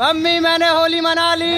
Mummy मैंने होली मना ली।